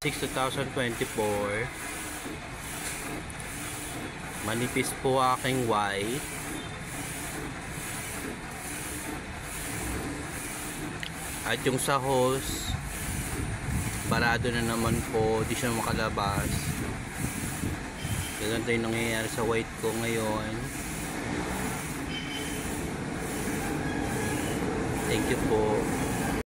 6 2024 manipis po aking white. At yung sa hose barado na naman po di siya makalabas. Ganito yung nangyayari sa white ko ngayon. Thank you po.